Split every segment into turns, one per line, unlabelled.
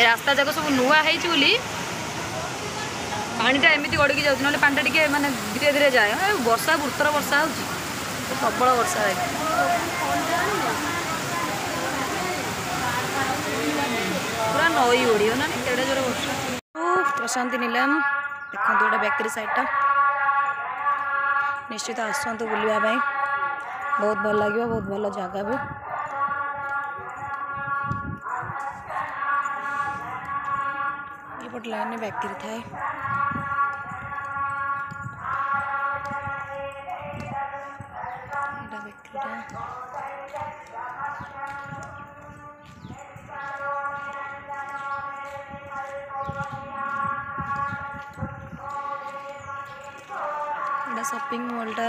ଏ ରାସ୍ତା ଯାକ ସବୁ ନୂଆ ହେଇଛି ବୋଲି ପାଣିଟା ଏମିତି ଗଡ଼ିକି ଯାଉଛି ନହେଲେ ପାଣିଟା ଟିକେ ମାନେ ଧୀରେ ଧୀରେ ଯାଏ ବର୍ଷା ଉତ୍ତର ବର୍ଷା ହେଉଛି ପ୍ରବଳ ବର୍ଷା ହୁଏ ପୁରା ନଈ ଓଡ଼ିବ ନା କେଡ଼େ ଜୋର ବର୍ଷା ପ୍ରଶାନ୍ତି ନିଲମ ଦେଖନ୍ତୁ ଏଇଟା ବେକରୀ ସାଇଡ଼୍ଟା ନିଶ୍ଚିତ ଆସନ୍ତୁ ବୁଲିବା ପାଇଁ ବହୁତ ଭଲ ଲାଗିବ ବହୁତ ଭଲ ଜାଗା ବି पोटलाने बैक कर सपिंग मॉल टा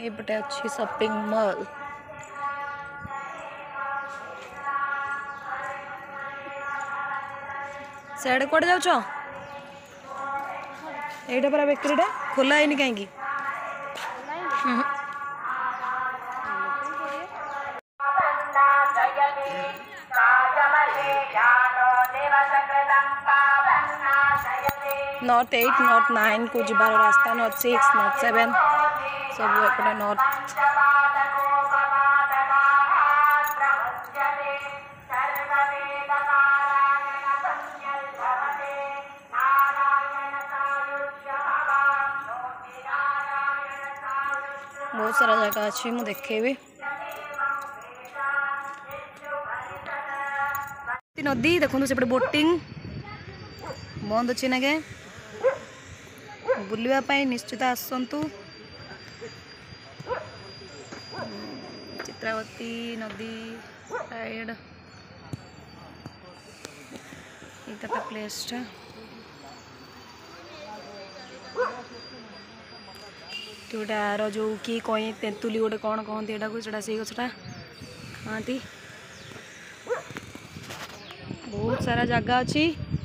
ये बटे अच्छे सपिंग मॉल सियाड़े कौटे जाऊ ଏଇଟା पर बेकरी ଖୋଲା है कहीं नॉर्थ एट नॉर्थ नाइन को जबार रास्ता नॉर्थ सिक्स नॉर्थ सेवेन सब एपटे नॉर्थ ବହୁତ ସାରା ଜାଗା ଅଛି ମୁଁ ଦେଖେଇବି ନଦୀ ଦେଖନ୍ତୁ ସେପଟେ ବୋଟିଂ ବନ୍ଦ ଅଛି ନାଗେ ବୁଲିବା ପାଇଁ ନିଶ୍ଚିତ ଆସନ୍ତୁ ଚିତ୍ରାବତୀ ନଦୀ ସାଇଡ଼ ଏଇଟା ତା ପ୍ଲେସ୍ଟା ଯେଉଁଟାର ଯେଉଁ କି କଇଁ ତେନ୍ତୁଲି ଗୋଟେ କ'ଣ କହନ୍ତି ଏଇଟାକୁ ସେଇଟା ସେଇ ଗଛଟା ଖାଆନ୍ତି ବହୁତ ସାରା ଜାଗା ଅଛି